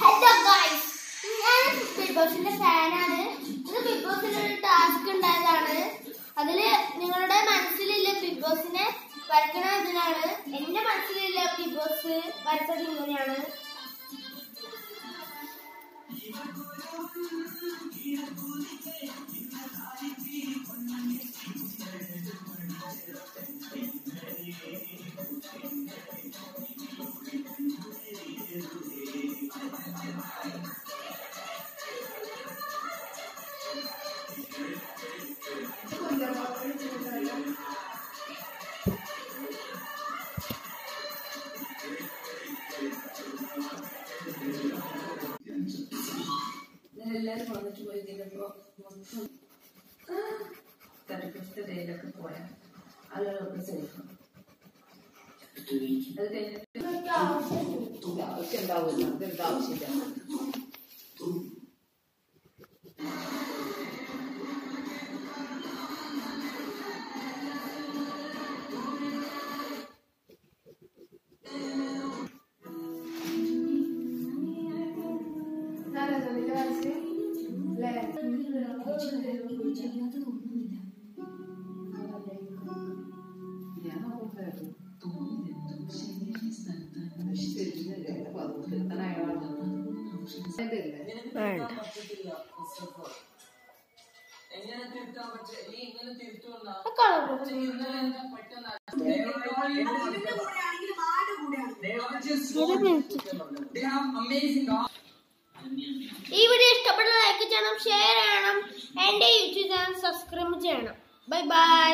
Hello guys ഞാൻ big ബോസിന്റെ ഫാനാണ് ഇത് ബിഗ് ബോസിൽ ഒരു ടാസ്ക് ഉണ്ടായതാണ്. അതിൽ നിങ്ങളുടെ മനസ്സിലില്ല ബിഗ് ബോസിനെ വരയ്ക്കണ ഇതിനാണ് എന്റെ മനസ്സിലില്ല ബിഗ് ബോസ് വരച്ചത് ഇങ്ങനെയാണ്. എല്ലാരും വന്നിട്ട് പോയി ഇതിലിപ്പോ മൊത്തം തട്ടിപ്പിടിച്ച ഡേയിലൊക്കെ പോയാൽ ആളുകളൊക്കെ സേഫ് അത് കഴിഞ്ഞിട്ട് ആവശ്യം ഉണ്ടാവില്ല ഇതെന്താ ആവശ്യമില്ല? എങ്ങനെ തിരുത്താൻ പറ്റില്ല നീ ഇങ്ങനെ തിരുത്തുന്ന ഈ വീഡിയോ ഇഷ്ടപ്പെട്ട ലൈക്ക് ചെയ്യണം ഷെയർ ചെയ്യണം എന്റെ യൂട്യൂബ് ചാനൽ സബ്സ്ക്രൈബ് ചെയ്യണം. Bye bye